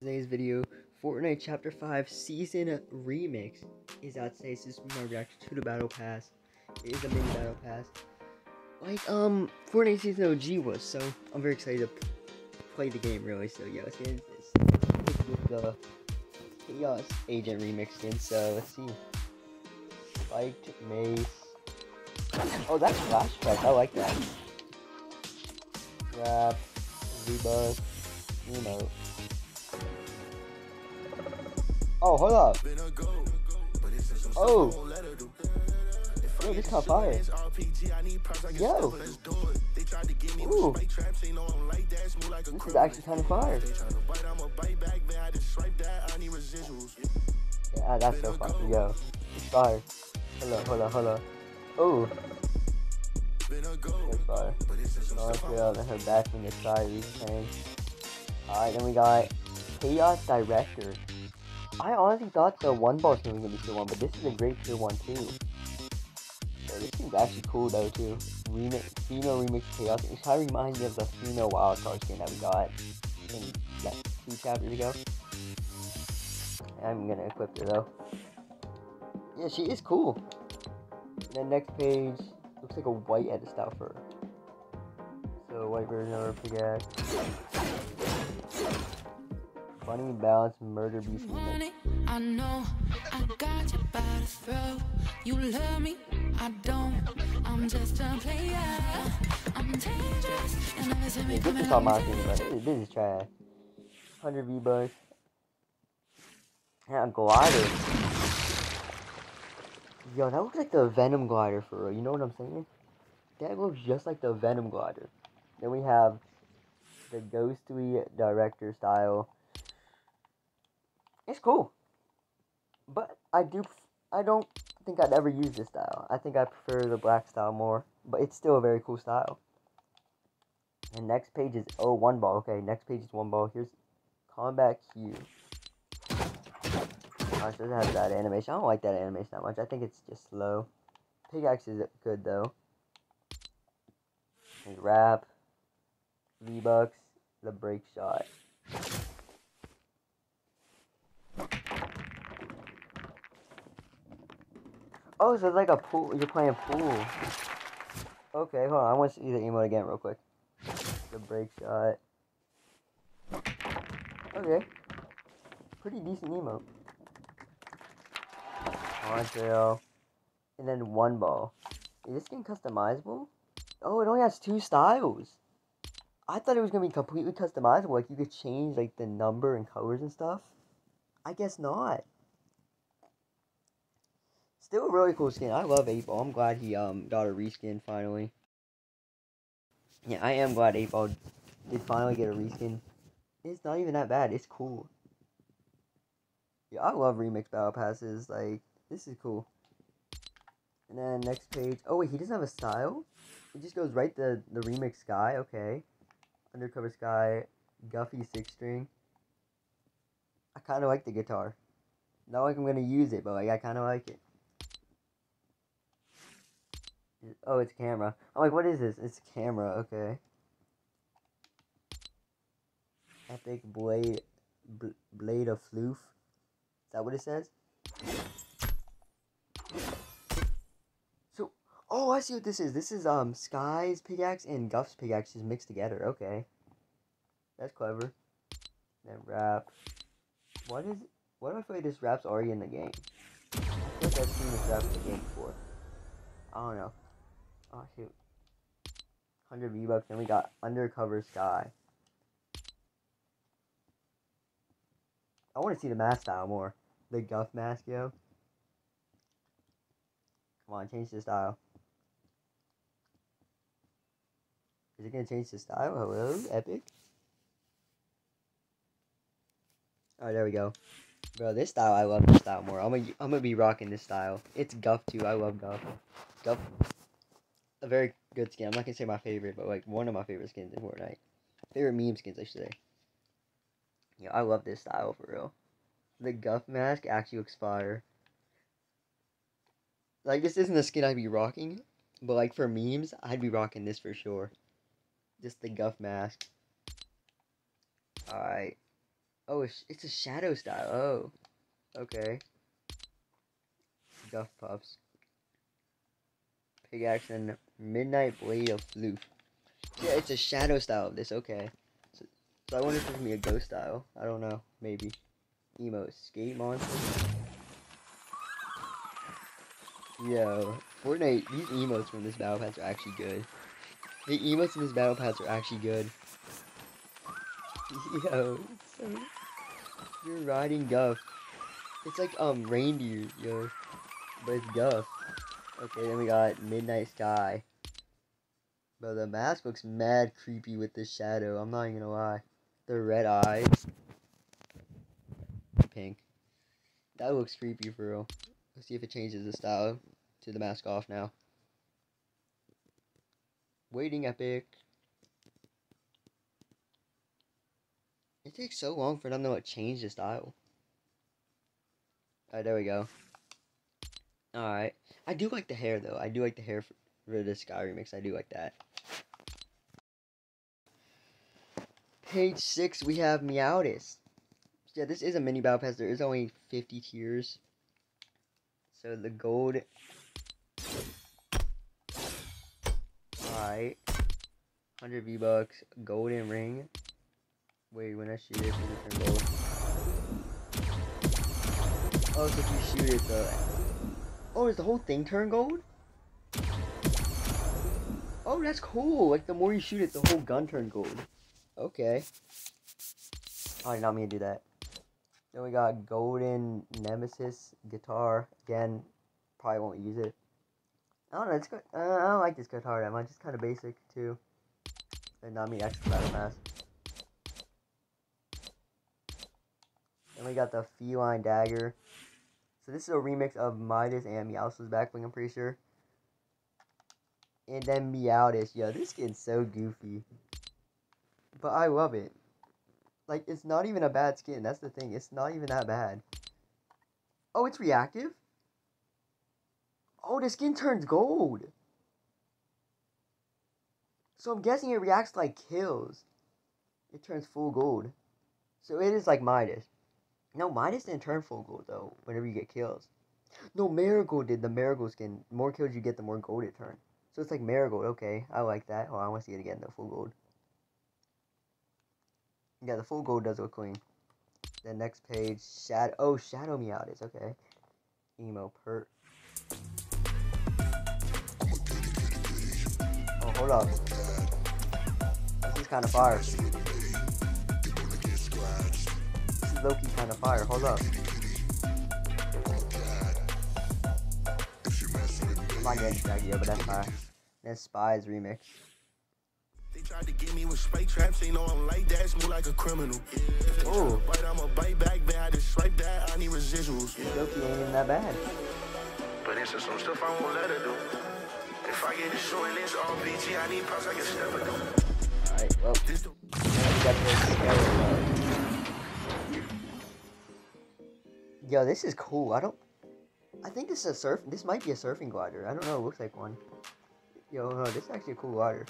Today's video, Fortnite Chapter 5 Season Remix is out today. This is my reaction to the Battle Pass. It is a mini Battle Pass. Like, um, Fortnite Season OG was, so I'm very excited to play the game, really. So, yeah, let's get into this. With the Chaos Agent Remix skin, so let's see. Spiked Mace. Oh, that's flashback. I like that. Grab, Rebus, Emote. Oh, hold up. Oh. Ah, Yo, this caught fire. Yo. Ooh. This is actually kind of fire. Yeah, that's so fire. Yo. It's fire. Hold up, hold up, hold up. Oh. That's fire. Oh, yeah, her back when the try retrain. Alright, then we got Chaos Director. I honestly thought the one ball skin was gonna be tier one, but this is a great tier one too. This seems actually cool though too. Remix, Pheno Remix Chaos. It kind of reminds me of the Pheno Wildcard skin that we got in like two chapters ago. I'm gonna equip her though. Yeah, she is cool. And then next page looks like a white edit style for her. So white version of her pickaxe. Funny balance murder beast remix. I know I got you by the throat. You love me, I don't. I'm just a player. I'm dangerous, and I listen me this coming is all out. my thing, but this, is trash. 100 V-Bucks. Yeah, glider. Yo, that looks like the Venom glider for real. You know what I'm saying? That looks just like the Venom glider. Then we have the ghostly director style. It's cool. But I do, I don't think I'd ever use this style. I think I prefer the black style more. But it's still a very cool style. And next page is oh one ball. Okay, next page is one ball. Here's combat Q. I should have that animation. I don't like that animation that much. I think it's just slow. Pickaxe is good though. And rap. V bucks. The break shot. Oh, so it's like a pool. You're playing pool. Okay, hold on. I want to see the emote again real quick. The break shot. Okay. Pretty decent emote. Ontario. And then one ball. Is this game customizable? Oh, it only has two styles. I thought it was gonna be completely customizable. Like you could change like the number and colors and stuff. I guess not. Still a really cool skin. I love 8 Ball. I'm glad he um got a reskin finally. Yeah, I am glad 8 Ball did finally get a reskin. It's not even that bad. It's cool. Yeah, I love remix battle passes. Like, this is cool. And then next page. Oh wait, he doesn't have a style. It just goes right to the remix guy. Okay. Undercover Skye, Guffy six string. I kind of like the guitar. Not like I'm gonna use it, but like I kind of like it. Oh, it's camera. I'm like, what is this? It's camera. Okay. Epic blade, bl blade of floof. Is that what it says? So, oh, I see what this is. This is um Skye's pickaxe and Guff's pickaxe just mixed together. Okay, that's clever. Then rap. What is? What do I feel like this rap's already in the game? I feel like I've seen this rap in the game before. I don't know. Oh shoot. 100 V-Bucks, then we got Undercover Skye. I want to see the mask style more. The Guff mask, yo. Come on, change the style. Is it gonna change the style? Hello, Epic? Alright, there we go. Bro, this style, I love this style more. I'm gonna, I'm gonna be rocking this style. It's Guff too, I love Guff. Guff, a very good skin. I'm not gonna say my favorite, but like one of my favorite skins in Fortnite. Favorite meme skins, I should say. Yeah, I love this style for real. The Guff mask actually looks fire. Like, this isn't a skin I'd be rocking, but like for memes, I'd be rocking this for sure. Just the Guff mask. Alright. Oh, it's, a shadow style. Oh, okay. Guff Puffs. Pickaxe and Midnight Blade of Floof. Yeah, it's a shadow style of this. Okay. So, so I wonder if it's gonna be a ghost style. I don't know. Maybe. Emo skate monster. Yo, Fortnite. These emotes from this battle pass are actually good. The emotes in this battle pass are actually good. Yo, so you're riding Guff. It's like um reindeer, yo, but it's Guff. Okay, then we got Midnight Skye. But the mask looks mad creepy with the shadow. I'm not even gonna lie. The red eyes. Pink. That looks creepy for real. Let's see if it changes the style to the mask off now. Waiting epic. It takes so long for them to like, change the style. Alright, there we go. Alright. I do like the hair though. I do like the hair for, for the Skye remix. I do like that. Page 6, we have Meowdas. Yeah, this is a mini battle pass. There is only 50 tiers. So the gold. Alright. 100 V-Bucks. Golden ring. Wait, when I shoot it, it's turn gold. Oh, so if you shoot it, the... Oh, is the whole thing turn gold? Oh, that's cool. Like, the more you shoot it, the whole gun turn gold. Okay. I did not mean to do that. Then we got Golden Nemesis guitar. Again, probably won't use it. I don't know. It's good. Uh, I don't like this guitar that much. It's kind of basic too. And not me extra battle pass. Then we got the Feline Dagger. So this is a remix of Midas and Meows's backbling, I'm pretty sure. And then Meowdas. Yo, this skin's so goofy. But I love it. Like, it's not even a bad skin. That's the thing. It's not even that bad. Oh, it's reactive? Oh, the skin turns gold. So I'm guessing it reacts like kills. It turns full gold. So it is like Midas. No, Midas didn't turn full gold though, whenever you get kills. No, Marigold did the Marigold skin. The more kills you get, the more gold it turns. So it's like Marigold. Okay, I like that. Oh, I want to see it again, the full gold. Yeah, the full gold does look clean. The next page, Shadow. Oh, Shadow Meowdas. Okay. Emo Pert. Oh, hold up. This is kind of fire. This is Loki kind of fire. Hold up. I'm not getting Shaggy, but that's fire. That's Spies remix. They tried to get me with spike traps, they know I'm like that, smooth like a criminal. Yeah, they try Ooh. to bite, back, then I just swipe that, I need residuals. Loki ain't even that bad. But it's just some stuff I won't let her do. If I get short and it's all BT, I need props, I can step it. Alright, well. This the Now we got the skeleton. Yo, this is cool. I don't. I think this is a surf. This might be a surfing glider. I don't know. It looks like one. Yo, no, this is actually a cool glider.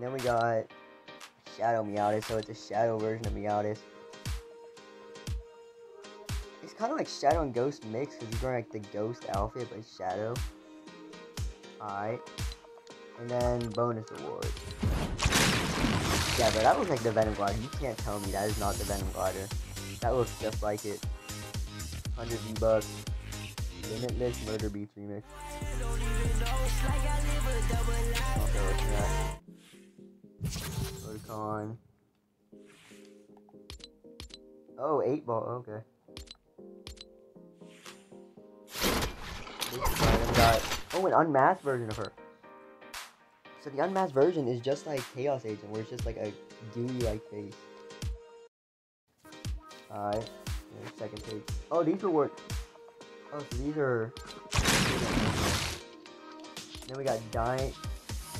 Then we got Shadow Meowdas, so it's a shadow version of Meowdas. It's kind of like Shadow and Ghost mix because he's wearing like the Ghost outfit, but Shadow. Alright. And then bonus award. Yeah, but that looks like the Venom Glider. You can't tell me that is not the Venom Glider. That looks just like it. 100 V-Bucks. Limitless Murder Beats remix. Photocon. Oh, 8 ball, okay. Got, oh, an unmasked version of her. So the unmasked version is just like Chaos Agent, where it's just like a gooey like face. Alright, second page. Oh, these are what? Oh, so these are. Then we got Dy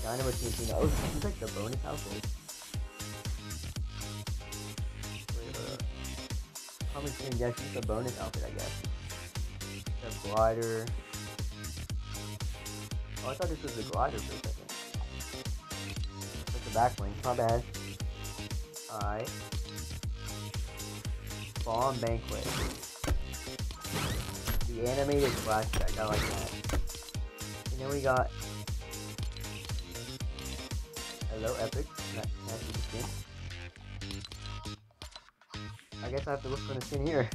Dynamo TNTina. Oh, this is like the bonus outfit. Skin, yes, this is the bonus outfit, I guess. The glider. Oh, I thought this was the glider for a second. That's the back wing. My bad. Alright. Bomb Banquet. The animated flashback, I like that. And then we got Hello Epic. Not, not skin. I guess I have to look for the skin here.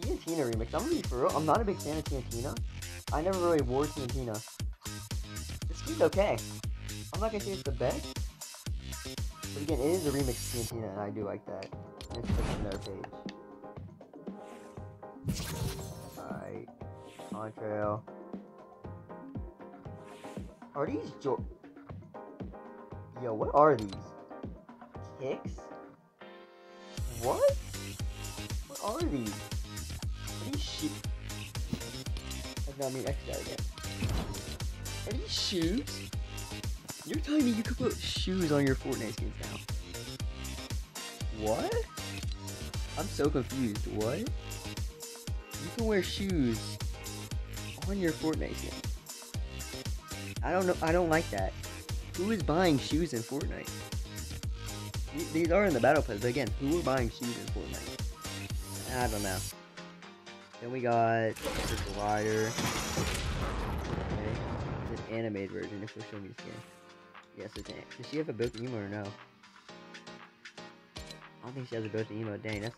TNTina remix. I'm gonna be for real. I'm not a big fan of TNTina. I never really wore TNTina. The skin's okay. I'm not gonna say it's the best. But again, it is a remix of TNTina, and I do like that. And it's just another page. Alright. Contrail. Are these jo- Yo, what are these? Kicks? What? What are these? Are these shoes? I've oh, not mean X that again. Are these shoes? You're telling me you could put shoes on your Fortnite skins now? What? I'm so confused. What? You can wear shoes on your Fortnite skin. I don't know. I don't like that. Who is buying shoes in Fortnite? Th- These are in the battle pass, but again, who are buying shoes in Fortnite? I don't know. Then we got the glider. Okay. This animated version, if you'll show me the skin. Yes, it's an. Does she have a built-in or no? I don't think she has a built-in emo. Dang, that's.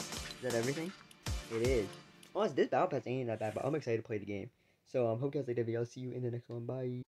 Is that everything? It is. Honestly, this battle pass ain't that bad, but I'm excited to play the game. So, um, hope you guys like the video. I'll see you in the next one. Bye.